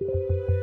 you